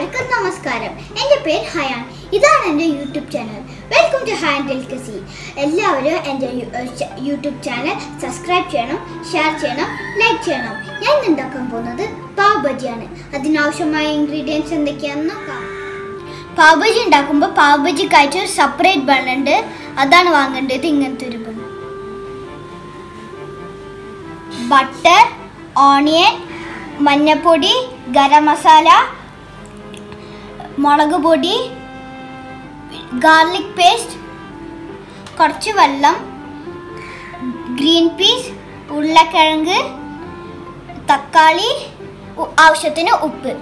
എല്ലാവർക്കും നമസ്കാരം. എന്റെ പേര് ഹയാൻ. ഇതാണ് എന്റെ YouTube channel. Welcome to Hayan delicacy എല്ലാവരും എന്റെ യൂട്യൂബ് ചാനൽ സബ്സ്ക്രൈബ് ചെയ്യണം ഷെയർ ചെയ്യണം ലൈക്ക് ചെയ്യണം. ഞാൻ ഉണ്ടാക്കാൻ പോകുന്നത് പാവ് ബജിയാണ്. അതിനാവശ്യമായ ഇൻഗ്രീഡിയൻസ് എന്തൊക്കെയാണെന്ന് നോക്കാം. പാവ് ബജി ഉണ്ടാക്കുമ്പോൾ പാവ് ബജിക്കായിട്ട് ഒരു സെപ്പറേറ്റ് ബണ്ണുണ്ട് അതാണ് വാങ്ങേണ്ടത് ഇങ്ങനത്തെ ഒരു ബണ്ണ് ബട്ടർ ഓണിയൻ മഞ്ഞപ്പൊടി ഗരം മസാല മുളക് പൊടി ഗാർലിക് പേസ്റ്റ് കുറച്ച് വെള്ളം ഗ്രീൻ പീസ് ഉരുളക്കിഴങ്ങ് തക്കാളി ആവശ്യത്തിന് ഉപ്പ്.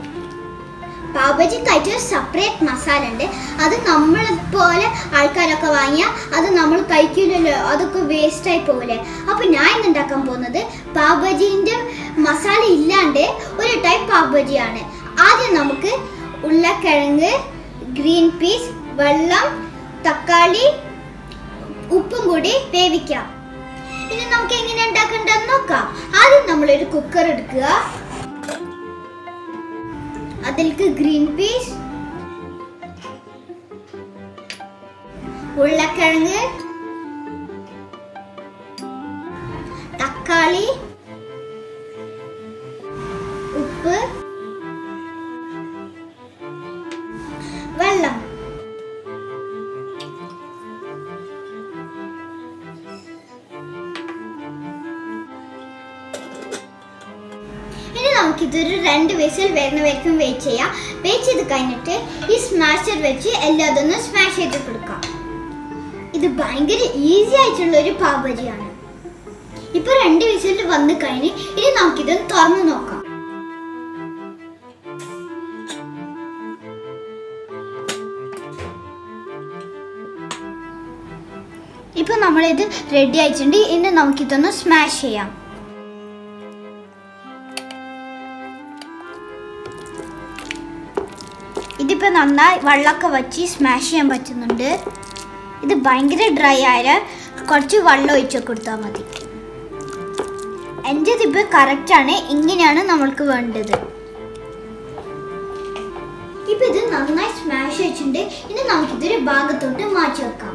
പാവജിക്കായിട്ട് ഒരു സെപ്പറേറ്റ് മസാല ഉണ്ട്. അത് നമ്മൾ പോലെ ആൾക്കാരൊക്കെ വാങ്ങിയാൽ അത് നമ്മൾ കഴിക്കില്ലല്ലോ അതൊക്കെ വേസ്റ്റായി പോകില്ലേ അപ്പോൾ ഞാൻ ഇന്ന് ഉണ്ടാക്കാൻ പോകുന്നത് പാവജീന്റെ മസാല ഇല്ലാണ്ട് ഒരു ടൈപ്പ് പാവജിയാണ് ആദ്യം നമുക്ക് ഉരുളക്കിഴങ്ങ് ഗ്രീൻ പീസ് വെള്ളം തക്കാളി ഉപ്പും കൂടി വേവിക്കാം. ഇനി നമുക്ക് എങ്ങനെ ഉണ്ടാക്കണ്ടെന്ന് നോക്കാം. ആദ്യം നമ്മളൊരു കുക്കർ എടുക്കുക. അതിലേക്ക് ഗ്രീൻ പീസ് ഉരുളക്കിഴങ്ങ് തക്കാളി നമുക്കിതൊരു രണ്ട് വിസിൽ വരുന്ന വരയ്ക്കും വെയിറ്റ് ചെയ്യാം. വെയിറ്റ് ചെയ്ത് കഴിഞ്ഞിട്ട് ഈ സ്മാഷർ വെച്ച് എല്ലാം അതൊന്ന് സ്മാഷ് ചെയ്ത് കൊടുക്കാം. ഇത് ഭയങ്കര ഈസി ആയിട്ടുള്ള ഒരു പാവരിയാണ് ഇപ്പൊ രണ്ട് വിസിൽ വന്നു കഴിഞ്ഞ് ഇനി നമുക്കിതൊന്ന് തുറന്നു നോക്കാം. ഇപ്പൊ നമ്മളിത് റെഡി ആയിട്ടുണ്ട്. ഇനി നമുക്കിതൊന്ന് സ്മാഷ് ചെയ്യാം. ഇതിപ്പോൾ നന്നായി വെള്ളമൊക്കെ വച്ച് സ്മാഷ് ചെയ്യാൻ പറ്റുന്നുണ്ട്. ഇത് ഭയങ്കര ഡ്രൈ ആയാൽ കുറച്ച് വെള്ളം ഒഴിച്ച് കൊടുത്താൽ മതി. എന്റെ ഇതിപ്പോൾ കറക്റ്റാണ് ഇങ്ങനെയാണ് നമ്മൾക്ക് വേണ്ടത്. ഇപ്പം ഇത് നന്നായി സ്മാഷ് വെച്ചിട്ടുണ്ട്. ഇനി നമുക്കിതൊരു ഭാഗത്തോട്ട് മാറ്റി വെക്കാം.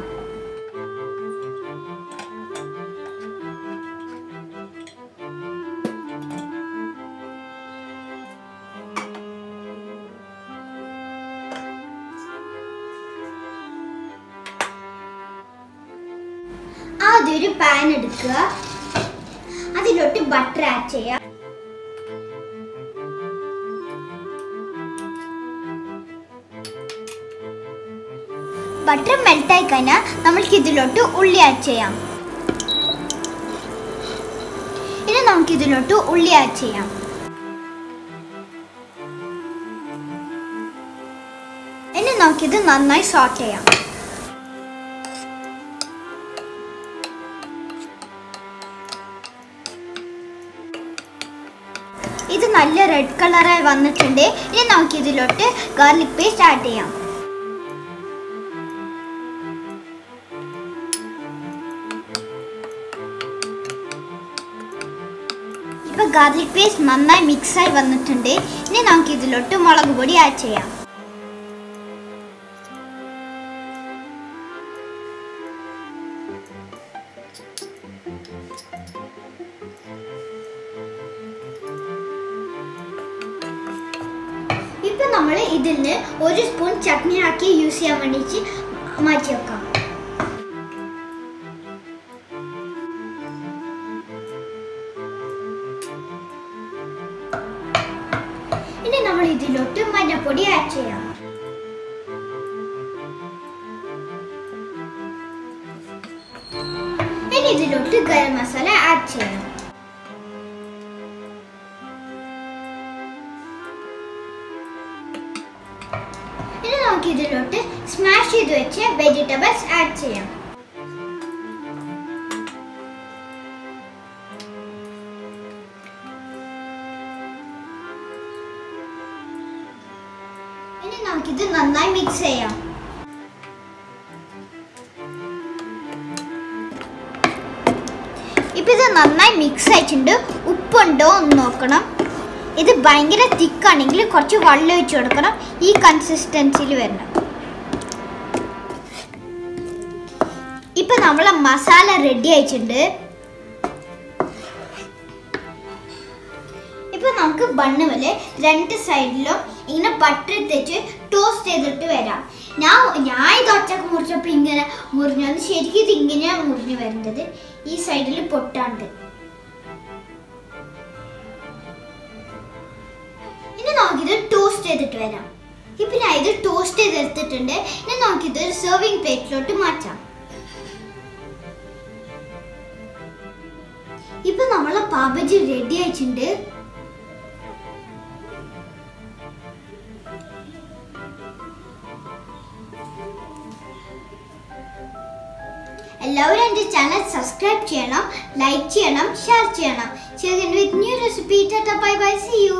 ഒരു പാൻ എടുക്കുക. അതിലോട്ട് ബട്ടർ ആഡ് ചെയ്യുക ബട്ടർ മെൽട്ടായി കഴിഞ്ഞാൽ നമ്മൾക്ക് ഇതിലോട്ട് ഉള്ളി ആഡ് ചെയ്യാം. ഇനി നമുക്ക് ഇതിലോട്ട് ഉള്ളി ആഡ് ചെയ്യാം. ഇനി നമുക്കിത് നന്നായി സോട്ട് ചെയ്യാം. ഇത് നല്ല റെഡ് കളറായി വന്നിട്ടുണ്ട്. ഇനി നമുക്ക് ഇതിലോട്ട് ഗാർലിക് പേസ്റ്റ് ആഡ് ചെയ്യാം. ഇപ്പൊ ഗാർലിക് പേസ്റ്റ് നന്നായി മിക്സായി വന്നിട്ടുണ്ട്. ഇനി നമുക്ക് ഇതിലോട്ട് മുളക് പൊടി ആഡ് ചെയ്യാം. നമ്മൾ ഇതിൽ ഒരു സ്പൂൺ ചട്നി ആക്കി യൂസ് ചെയ്യാൻ വേണ്ടിയിട്ട് മാറ്റി വെക്കാം. ഇനി നമ്മൾ ഇതിലോട്ട് മഞ്ഞപ്പൊടി ആഡ് ചെയ്യാം. ഇനി ഇതിലോട്ട് ഗരം മസാല ആഡ് ചെയ്യാം. ഇനി നമുക്ക് ഇതിലോട്ട് സ്മാഷ് ചെയ്ത് വെച്ച വെജിറ്റബിൾസ് ആഡ് ചെയ്യാം. ഇനി നമുക്കിത് നന്നായി മിക്സ് ചെയ്യാം. ഇപ്പൊ ഇത് നന്നായി മിക്സ് ആയിട്ടുണ്ട്. ഉപ്പുണ്ടോ എന്ന് നോക്കണം. ഇത് ഭയങ്കര തിക്കാണെങ്കിൽ കുറച്ച് വെള്ളം ഒഴിച്ച് കൊടുക്കണം. ഈ കൺസിസ്റ്റൻസിയിൽ വരണം. ഇപ്പൊ നമ്മളെ മസാല റെഡി ആയിട്ടുണ്ട്. ഇപ്പൊ നമുക്ക് ബണ്ണ് പോലെ രണ്ട് സൈഡിലും ഇങ്ങനെ ബട്ടർ തെച്ച് ടോസ്റ്റ് ചെയ്തിട്ട് വരാം. ഞാൻ ഞാൻ ഇത് ഒറ്റയ്ക്ക് മുറിച്ചപ്പോൾ ഇങ്ങനെ മുറിഞ്ഞു. ശരിക്കും ഇത് ഇങ്ങനെയാണ് മുറിഞ്ഞു വരേണ്ടത്? ഈ സൈഡിൽ പൊട്ടാണ്ട്. ടോസ്റ്റ് ചെയ്തിട്ട് വരാം. ഇപ്പൊ ഞാൻ ഇത് ടോസ്റ്റ് ചെയ്തെടുത്തിട്ടുണ്ട്. ഇനി നമുക്കിത് ഒരു സെർവിങ് പ്ലേറ്റിലോട്ട് മാറ്റാം. ഇപ്പൊ നമ്മളെ പാബജി റെഡി ആയിട്ടുണ്ട്. എല്ലാവരും എന്റെ ചാനൽ സബ്സ്ക്രൈബ് ചെയ്യണം ലൈക്ക് ചെയ്യണം ഷെയർ ചെയ്യണം. ചെറിയ with new recipe tata bye bye see you